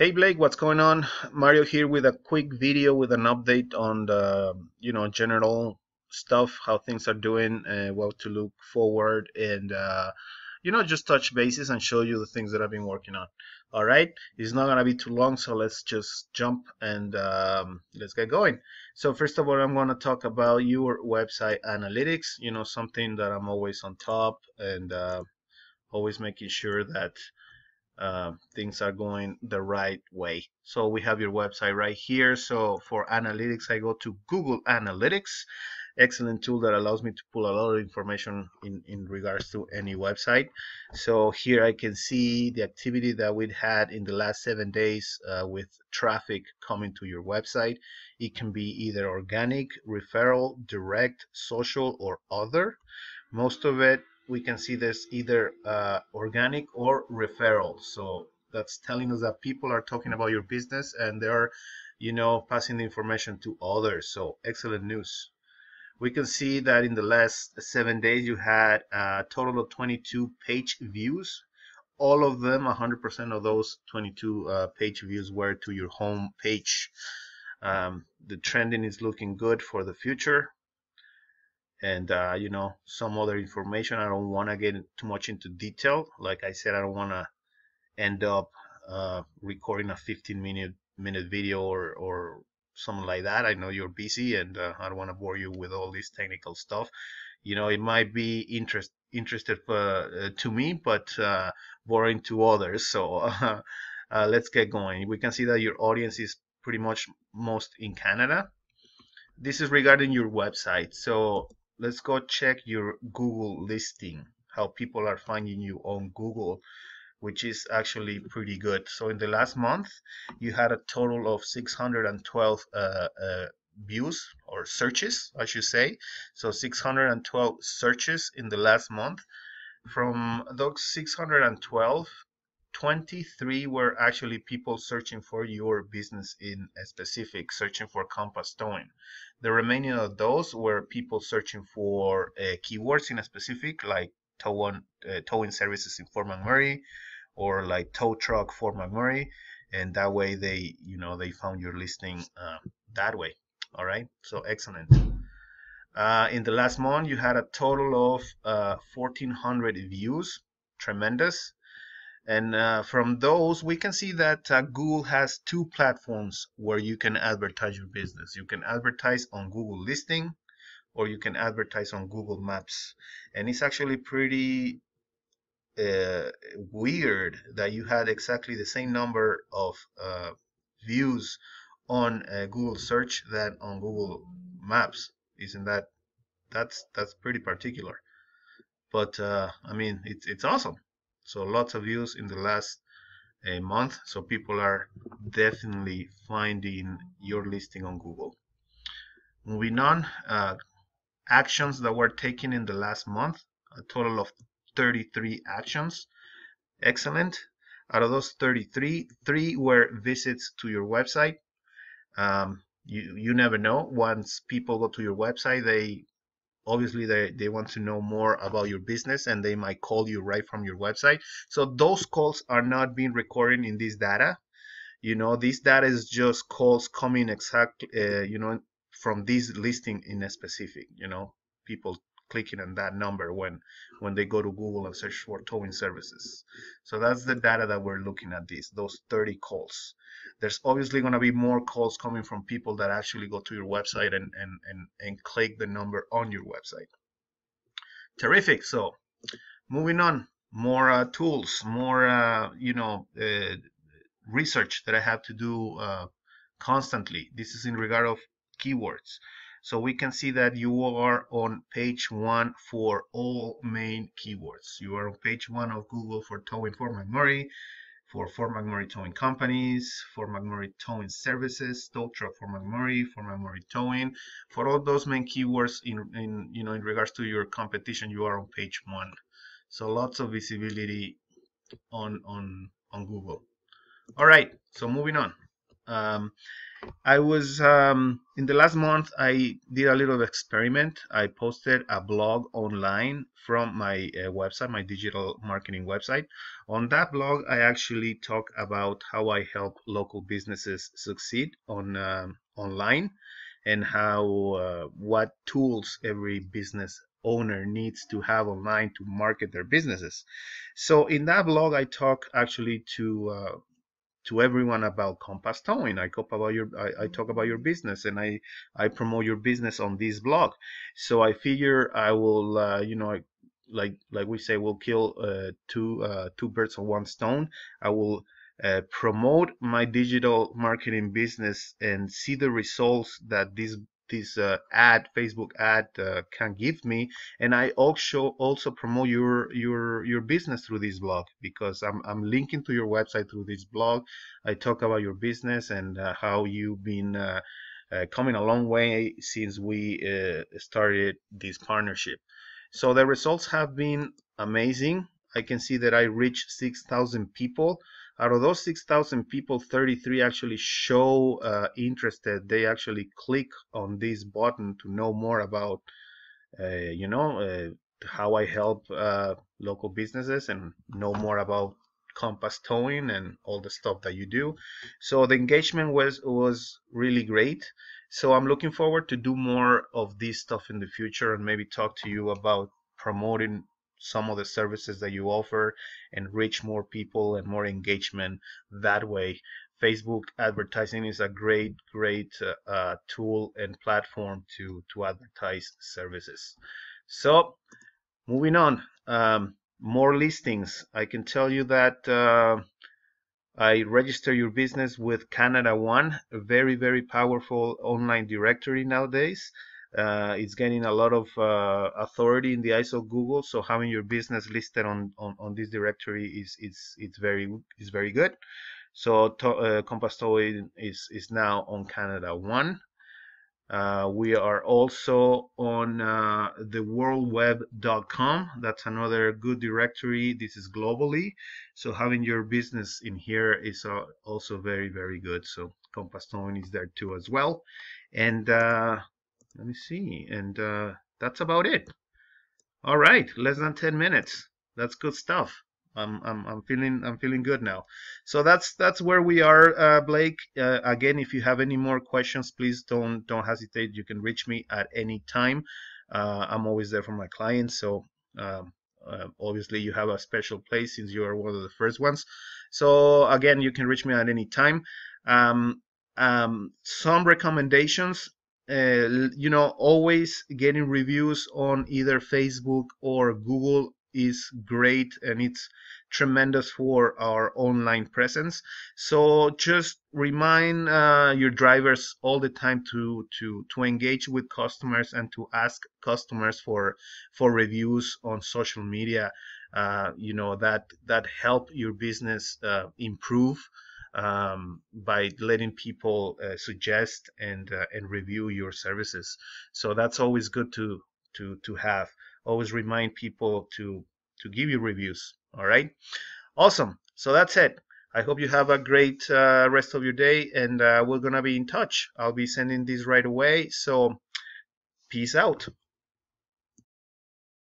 Hey Blake, what's going on? Mario here with a quick video with an update on the, you know, general stuff, how things are doing, uh, what to look forward, and uh, you know, just touch bases and show you the things that I've been working on. All right, it's not gonna be too long, so let's just jump and um, let's get going. So first of all, I'm gonna talk about your website analytics. You know, something that I'm always on top and uh, always making sure that uh, things are going the right way. So we have your website right here. So for analytics, I go to Google Analytics. Excellent tool that allows me to pull a lot of information in, in regards to any website. So here I can see the activity that we had in the last seven days uh, with traffic coming to your website. It can be either organic, referral, direct, social, or other. Most of it we can see there's either uh, organic or referral. So that's telling us that people are talking about your business and they're, you know, passing the information to others. So excellent news. We can see that in the last seven days you had a total of 22 page views. All of them, 100% of those 22 uh, page views were to your home page. Um, the trending is looking good for the future and uh, you know some other information. I don't want to get too much into detail. Like i said i don't want to end up uh, recording a 15 minute minute video or or something like that. I know you're busy and uh, i don't want to bore you with all this technical stuff. You know it might be interest interested uh, to me but uh, boring to others. So uh, let's get going. We can see that your audience is pretty much most in canada. This is regarding your website. So let's go check your Google listing, how people are finding you on Google, which is actually pretty good. So in the last month, you had a total of 612 uh, uh, views or searches, I should say. So 612 searches in the last month. From those 612, 23 were actually people searching for your business in a specific, searching for compass towing. The remaining of those were people searching for uh, keywords in a specific, like towing, uh, towing services in Fort McMurray or like tow truck Fort McMurray. And that way they, you know, they found your listing uh, that way. All right. So excellent. Uh, in the last month, you had a total of 1,400 uh, views. Tremendous. And uh, from those, we can see that uh, Google has two platforms where you can advertise your business. You can advertise on Google Listing or you can advertise on Google Maps. And it's actually pretty uh, weird that you had exactly the same number of uh, views on uh, Google search than on Google Maps. Isn't that that's that's pretty particular? But uh, I mean, it's it's awesome. So lots of views in the last uh, month. So people are definitely finding your listing on Google. Moving on, uh, actions that were taken in the last month, a total of 33 actions. Excellent. Out of those 33, three were visits to your website. Um, you, you never know. Once people go to your website, they obviously they, they want to know more about your business and they might call you right from your website. So those calls are not being recorded in this data. You know this data is just calls coming exactly uh, you know from this listing in a specific you know people clicking on that number when when they go to google and search for towing services so that's the data that we're looking at these those 30 calls there's obviously going to be more calls coming from people that actually go to your website and, and, and, and click the number on your website. Terrific. So moving on, more uh, tools, more, uh, you know, uh, research that I have to do uh, constantly. This is in regard of keywords. So we can see that you are on page one for all main keywords. You are on page one of Google for towing Fort McMurray, for Fort McMurray Towing Companies, Fort McMurray Towing Services, Tow Truck Fort McMurray, Fort McMurray Towing. For all those main keywords in, in you know in regards to your competition, you are on page one. So lots of visibility on on on Google. All right, so moving on. Um, I was um, in the last month. I did a little experiment. I posted a blog online from my uh, website, my digital marketing website. On that blog, I actually talk about how I help local businesses succeed on um, online, and how uh, what tools every business owner needs to have online to market their businesses. So in that blog, I talk actually to uh, to everyone about Compass Towing. I talk about your I, I, talk about your business and I I promote your business on this blog. So I figure I will uh, you know like like we say we'll kill uh, two uh, two birds with one stone. I will uh, promote my digital marketing business and see the results that this this uh, ad facebook ad uh, can give me and i also also promote your your your business through this blog because i'm, I'm linking to your website through this blog. I talk about your business and uh, how you've been uh, uh, coming a long way since we uh, started this partnership. So the results have been amazing. I can see that i reached 6000 people out of those 6,000 people, 33 actually show uh, interested. They actually click on this button to know more about, uh, you know, uh, how I help uh, local businesses and know more about compass towing and all the stuff that you do. So the engagement was was really great. So I'm looking forward to do more of this stuff in the future and maybe talk to you about promoting some of the services that you offer and reach more people and more engagement that way. Facebook advertising is a great, great uh, uh, tool and platform to, to advertise services. So moving on, um, more listings. I can tell you that uh, I register your business with Canada One, a very, very powerful online directory nowadays. Uh, it's gaining a lot of uh, authority in the eyes of Google. So having your business listed on, on, on this directory is is it's very is very good. So uh, Compass is is now on Canada One. Uh, we are also on uh, the worldweb.com. That's another good directory. This is globally. So having your business in here is uh, also very, very good. So Compass is there too as well. And uh, let me see and uh, that's about it all right less than 10 minutes that's good stuff I'm, I'm, I'm feeling I'm feeling good now. So that's that's where we are, uh, Blake. Uh, again, if you have any more questions, please don't don't hesitate. You can reach me at any time. Uh, I'm always there for my clients. So um, uh, obviously you have a special place since you are one of the first ones. So again, you can reach me at any time. Um, um, some recommendations uh, you know always getting reviews on either facebook or google is great and it's tremendous for our online presence. So just remind uh, your drivers all the time to to to engage with customers and to ask customers for for reviews on social media uh, you know that that help your business uh, improve um, by letting people uh, suggest and uh, and review your services. So that's always good to to to have. Always remind people to to give you reviews. All right, awesome. So that's it. I hope you have a great uh, rest of your day, and uh, we're gonna be in touch. I'll be sending these right away. So peace out.